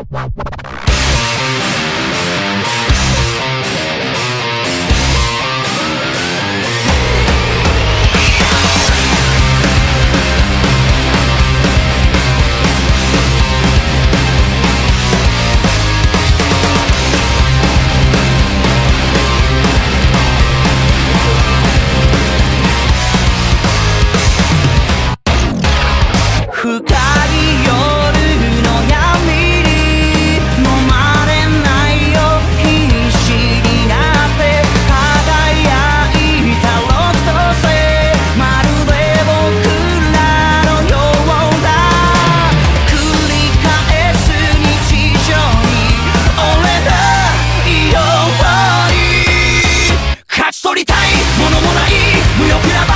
Wow, wow, wow. もない無欲な